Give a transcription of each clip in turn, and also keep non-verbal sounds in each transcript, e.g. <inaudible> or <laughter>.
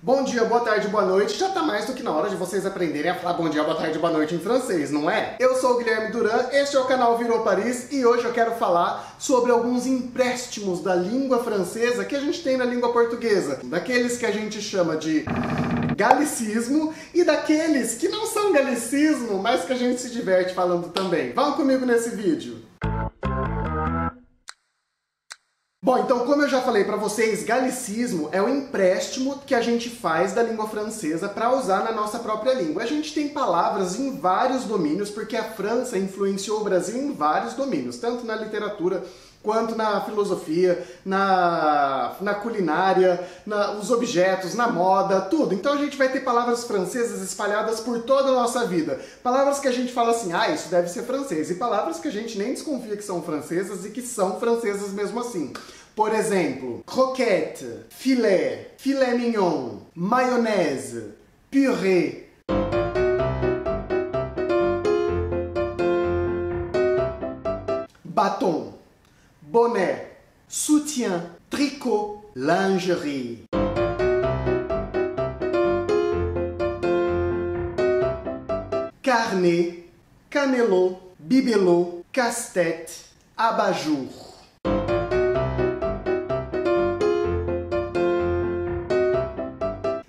Bom dia, boa tarde, boa noite. Já tá mais do que na hora de vocês aprenderem a falar bom dia, boa tarde, boa noite em francês, não é? Eu sou o Guilherme Duran, este é o canal Virou Paris e hoje eu quero falar sobre alguns empréstimos da língua francesa que a gente tem na língua portuguesa. Daqueles que a gente chama de galicismo e daqueles que não são galicismo, mas que a gente se diverte falando também. Vão comigo nesse vídeo. Bom, então como eu já falei para vocês, galicismo é o empréstimo que a gente faz da língua francesa para usar na nossa própria língua. A gente tem palavras em vários domínios, porque a França influenciou o Brasil em vários domínios, tanto na literatura quanto na filosofia, na, na culinária, na, os objetos, na moda, tudo. Então a gente vai ter palavras francesas espalhadas por toda a nossa vida. Palavras que a gente fala assim, ah, isso deve ser francês. E palavras que a gente nem desconfia que são francesas e que são francesas mesmo assim. Por exemplo, croquette, filé, filé mignon, maionese, purée. Batom, bonnet, soutien, tricot, lingerie. Carnet, canelot, bibelot, casse-tête, abat-jour.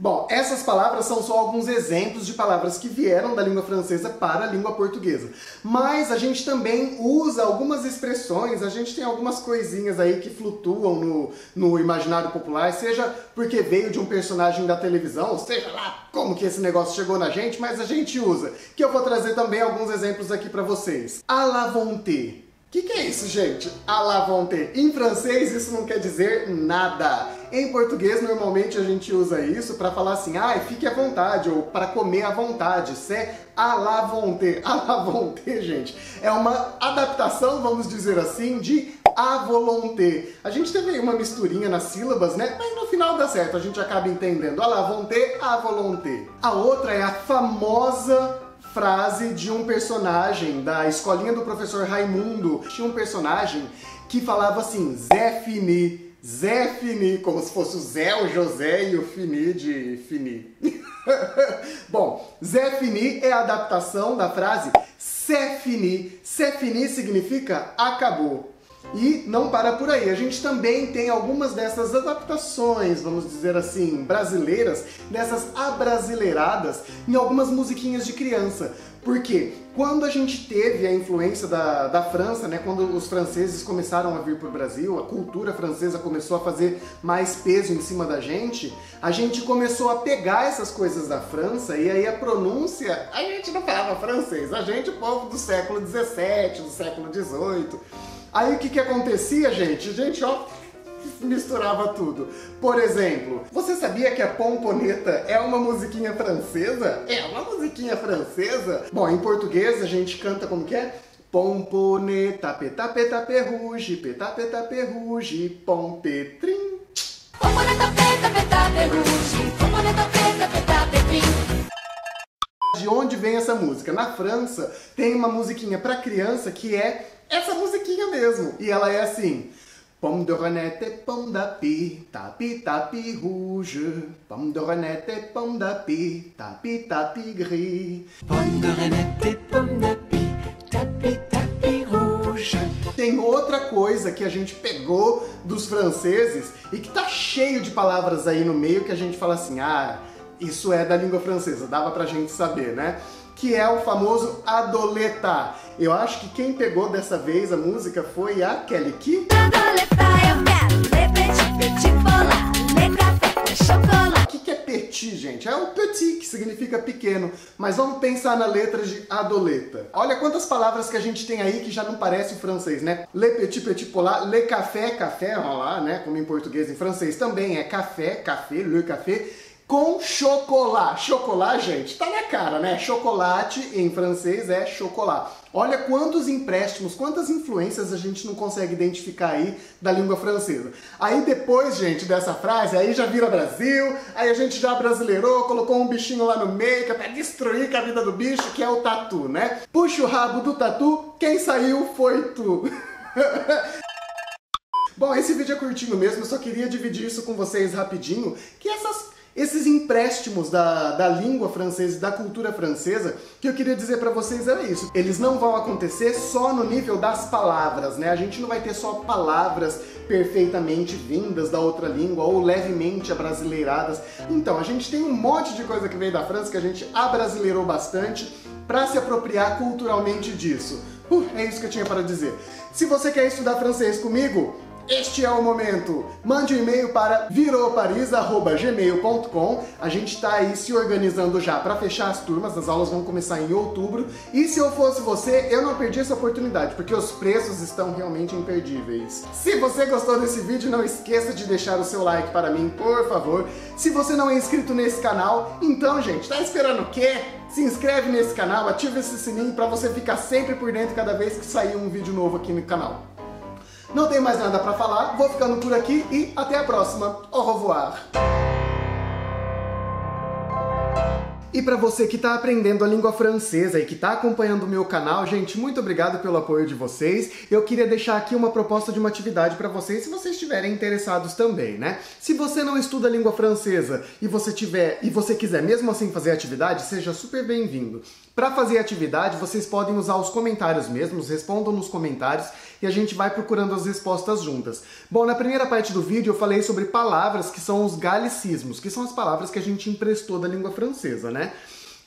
Bom, essas palavras são só alguns exemplos de palavras que vieram da língua francesa para a língua portuguesa. Mas a gente também usa algumas expressões, a gente tem algumas coisinhas aí que flutuam no, no imaginário popular, seja porque veio de um personagem da televisão, seja lá como que esse negócio chegou na gente, mas a gente usa. Que eu vou trazer também alguns exemplos aqui para vocês. À la volonté. O que, que, é isso, gente? À la volonté. Em francês isso não quer dizer nada. Em português, normalmente a gente usa isso para falar assim, ah, fique à vontade, ou para comer à vontade. C'est à la volonté. À <laughs> la volonté, gente, é uma adaptação, vamos dizer assim, de à volonté. A gente teve aí uma misturinha nas sílabas, né? Mas no final dá certo, a gente acaba entendendo. À la volonté, à volonté. A outra é a famosa frase de um personagem da escolinha do professor Raimundo. Tinha um personagem que falava assim, Zé Fini, Zé Fini, como se fosse o Zé, o José e o Fini de Fini. <laughs> Bom, Zé Fini é a adaptação da frase C'est fini. C'est fini significa acabou. E não para por aí, a gente também tem algumas dessas adaptações, vamos dizer assim, brasileiras, dessas abrasileiradas em algumas musiquinhas de criança. Porque quando a gente teve a influência da, da França, né, quando os franceses começaram a vir para o Brasil, a cultura francesa começou a fazer mais peso em cima da gente, a gente começou a pegar essas coisas da França e aí a pronúncia, a gente não falava francês, a gente, povo do século 17, do século 18 Aí o que, que acontecia, gente? Gente, ó, <laughs> misturava tudo. Por exemplo, você sabia que a pomponeta é uma musiquinha francesa? É uma musiquinha francesa? Bom, em português a gente canta como que é? Pomponeta, peta peta perruge, peta peta perruge, pompetrim. Pomponeta, peta peta perruge, pomponeta, peta peta petrim. De onde vem essa música? Na França tem uma musiquinha para criança que é essa musiquinha mesmo. E ela é assim. Pomme de renette, pomme d'api, tapi tapi rouge. Pomme de renette, pomme d'api, tapi tapi gris. Pomme de renette, pomme d'api, tapi tapi rouge. Tem outra coisa que a gente pegou dos franceses e que tá cheio de palavras aí no meio que a gente fala assim, ah, isso é da língua francesa, dava pra gente saber, né? Que é o famoso adoleta. Eu acho que quem pegou dessa vez a música foi a Kelly Key. O que, que é petit, gente? É o petit, que significa pequeno. Mas vamos pensar na letra de adoleta. Olha quantas palavras que a gente tem aí que já não parece francês, né? Le petit, petit polar, le café, café, olha lá, né? Como em português, em francês também é café, café, le café com chocolate. Chocolate, gente, tá na cara, né? Chocolate em francês é chocolate. Olha quantos empréstimos, quantas influências a gente não consegue identificar aí da língua francesa. Aí depois, gente, dessa frase, aí já vira Brasil, aí a gente já brasileirou, colocou um bichinho lá no meio que é pra destruir a vida do bicho, que é o tatu, né? Puxa o rabo do tatu, quem saiu foi tu. <laughs> Bom, esse vídeo é curtinho mesmo, eu só queria dividir isso com vocês rapidinho, que essas esses empréstimos da, da língua francesa e da cultura francesa, que eu queria dizer para vocês é isso. Eles não vão acontecer só no nível das palavras, né? A gente não vai ter só palavras perfeitamente vindas da outra língua ou levemente abrasileiradas. Então, a gente tem um monte de coisa que veio da França que a gente abrasileirou bastante para se apropriar culturalmente disso. Uh, é isso que eu tinha para dizer. Se você quer estudar francês comigo, este é o momento. Mande um e-mail para viroparis@gmail.com. A gente está aí se organizando já para fechar as turmas, as aulas vão começar em outubro. E se eu fosse você, eu não perdi essa oportunidade, porque os preços estão realmente imperdíveis. Se você gostou desse vídeo, não esqueça de deixar o seu like para mim, por favor. Se você não é inscrito nesse canal, então, gente, tá esperando o quê? Se inscreve nesse canal, ativa esse sininho para você ficar sempre por dentro cada vez que sair um vídeo novo aqui no canal. Não tenho mais nada para falar, vou ficando por aqui e até a próxima. Au revoir! E para você que está aprendendo a língua francesa e que está acompanhando o meu canal, gente, muito obrigado pelo apoio de vocês. Eu queria deixar aqui uma proposta de uma atividade para vocês, se vocês estiverem interessados também, né? Se você não estuda a língua francesa e você tiver e você quiser mesmo assim fazer atividade, seja super bem-vindo. Para fazer atividade, vocês podem usar os comentários mesmos, respondam nos comentários e a gente vai procurando as respostas juntas. Bom, na primeira parte do vídeo eu falei sobre palavras que são os galicismos, que são as palavras que a gente emprestou da língua francesa, né?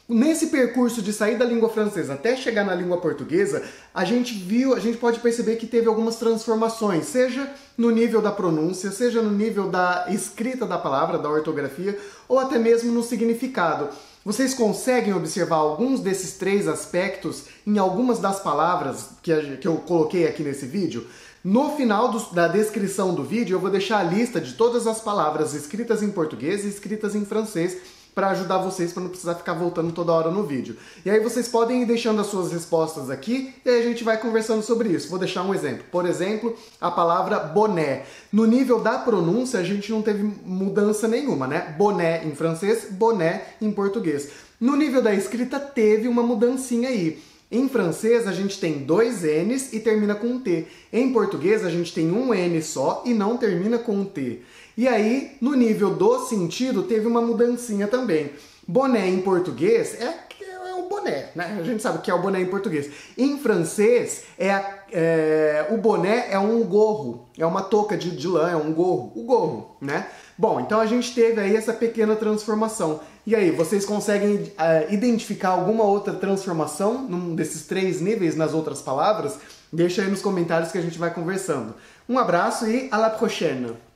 Nesse percurso de sair da língua francesa até chegar na língua portuguesa, a gente viu, a gente pode perceber que teve algumas transformações, seja no nível da pronúncia, seja no nível da escrita da palavra, da ortografia, ou até mesmo no significado. Vocês conseguem observar alguns desses três aspectos em algumas das palavras que, que eu coloquei aqui nesse vídeo? No final do, da descrição do vídeo eu vou deixar a lista de todas as palavras escritas em português e escritas em francês para ajudar vocês para não precisar ficar voltando toda hora no vídeo. E aí vocês podem ir deixando as suas respostas aqui e aí a gente vai conversando sobre isso. Vou deixar um exemplo. Por exemplo, a palavra boné. No nível da pronúncia a gente não teve mudança nenhuma, né? Boné em francês, boné em português. No nível da escrita teve uma mudancinha aí. Em francês a gente tem dois N's e termina com um T. Em português a gente tem um N só e não termina com um T. E aí, no nível do sentido, teve uma mudancinha também. Boné em português é, é o boné, né? A gente sabe o que é o boné em português. Em francês, é, é o boné é um gorro, é uma touca de, de lã, é um gorro, o gorro, né? Bom, então a gente teve aí essa pequena transformação. E aí, vocês conseguem uh, identificar alguma outra transformação num desses três níveis nas outras palavras? Deixa aí nos comentários que a gente vai conversando. Um abraço e à la prochaine!